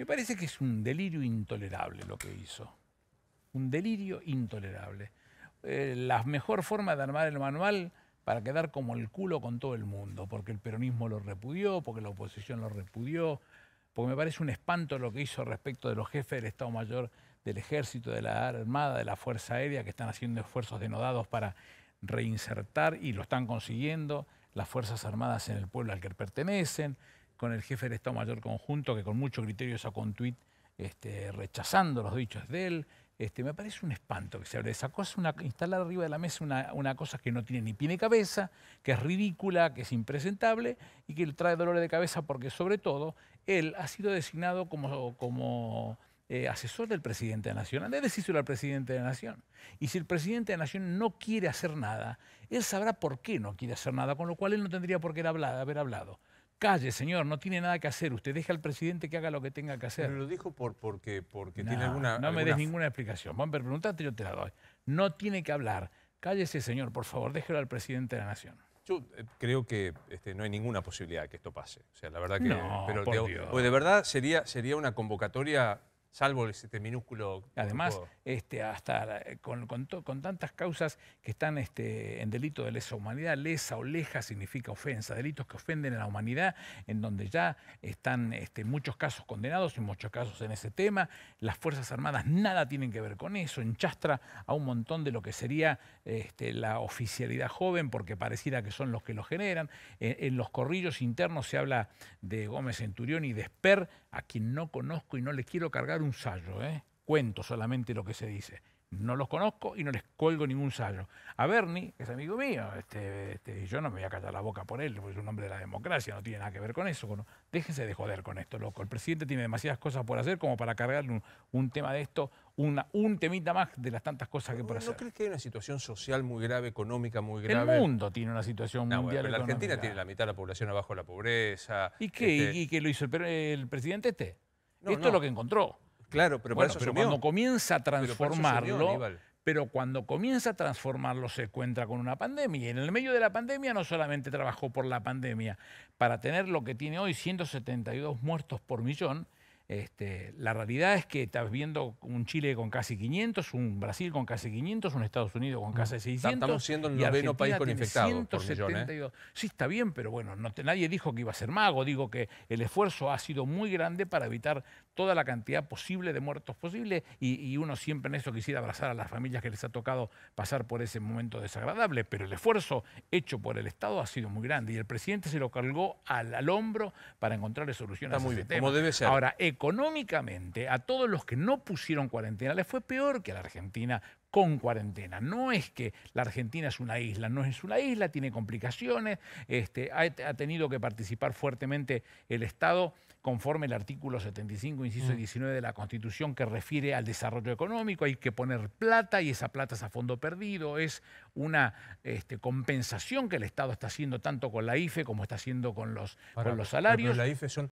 Me parece que es un delirio intolerable lo que hizo. Un delirio intolerable. Eh, la mejor forma de armar el manual para quedar como el culo con todo el mundo, porque el peronismo lo repudió, porque la oposición lo repudió, porque me parece un espanto lo que hizo respecto de los jefes del Estado Mayor del Ejército, de la Armada, de la Fuerza Aérea, que están haciendo esfuerzos denodados para reinsertar y lo están consiguiendo las Fuerzas Armadas en el pueblo al que pertenecen, con el jefe del Estado Mayor Conjunto, que con mucho criterio sacó un tuit este, rechazando los dichos de él. Este, me parece un espanto que se hable de esa cosa, instalar arriba de la mesa una, una, cosa que no tiene ni pie ni cabeza, que es ridícula, que es impresentable y que le trae dolores de cabeza porque sobre todo él ha sido designado como, como eh, asesor del presidente de la Nación. Debe decírselo al presidente de la Nación. Y si el presidente de la Nación no quiere hacer nada, él sabrá por qué no quiere hacer nada, con lo cual él no tendría por qué haber hablado. Calle, señor, no tiene nada que hacer. Usted deja al presidente que haga lo que tenga que hacer. Pero lo dijo por, porque, porque tiene alguna... No me des ninguna explicación. Vamos a preguntarte, yo te la doy. No tiene que hablar. Cállese, señor, por favor, déjelo al presidente de la Nación. Yo eh, creo que este, no hay ninguna posibilidad de que esto pase. O sea, la verdad que... No, pero por Dios. Pues de verdad sería, sería una convocatoria salvo este minúsculo... Además, este, hasta eh, con, con, tantas causas que están este, en delito de lesa humanidad, lesa o leja significa ofensa, delitos que ofenden a la humanidad, en donde ya están este, muchos casos condenados y muchos casos en ese tema, las Fuerzas Armadas nada tienen que ver con eso, enchastra a un montón de lo que sería este, la oficialidad joven, porque pareciera que son los que lo generan. En, en los corrillos internos se habla de Gómez Centurión y de Esper, a quien no conozco y no le quiero cargar un sallo, ¿eh? cuento solamente lo que se dice. No los conozco y no les colgo ningún sallo. A Bernie, que es amigo mío, este, este, yo no me voy a callar la boca por él, porque es un hombre de la democracia, no tiene nada que ver con eso. Bueno, déjense de joder con esto, loco. El presidente tiene demasiadas cosas por hacer como para cargarle un, tema de esto, una, un temita más de las tantas cosas que por hacer. ¿No crees que hay una situación social muy grave, económica muy grave? El mundo tiene una situación mundial La Argentina tiene la mitad de la población abajo de la pobreza. ¿Y qué? Este ¿Y, qué lo hizo el, presidente este? esto es lo que encontró. Claro, pero, cuando comienza a transformarlo, pero, cuando comienza a transformarlo se encuentra con una pandemia. Y en el medio de la pandemia no solamente trabajó por la pandemia, para tener lo que tiene hoy, 172 muertos por millón, este, la realidad es que estás viendo un Chile con casi 500, un Brasil con casi 500, un Estados Unidos con casi 600. Estamos siendo el noveno país con infectados por millón, ¿eh? Sí, está bien, pero bueno, no nadie dijo que iba a ser mago. Digo que el esfuerzo ha sido muy grande para evitar toda la cantidad posible de muertos posible y, uno siempre en eso quisiera abrazar a las familias que les ha tocado pasar por ese momento desagradable, pero el esfuerzo hecho por el Estado ha sido muy grande y el presidente se lo cargó al, hombro para encontrarle soluciones a ese bien, tema. Como debe ser. Ahora, económicamente a todos los que no pusieron cuarentena les fue peor que a la Argentina con cuarentena. No es que la Argentina es una isla, no es una isla, tiene complicaciones, este, ha, tenido que participar fuertemente el Estado conforme el artículo 75, inciso 19 mm. de la Constitución que refiere al desarrollo económico, hay que poner plata y esa plata es a fondo perdido, es una este, compensación que el Estado está haciendo tanto con la IFE como está haciendo con los, con los salarios. la IFE son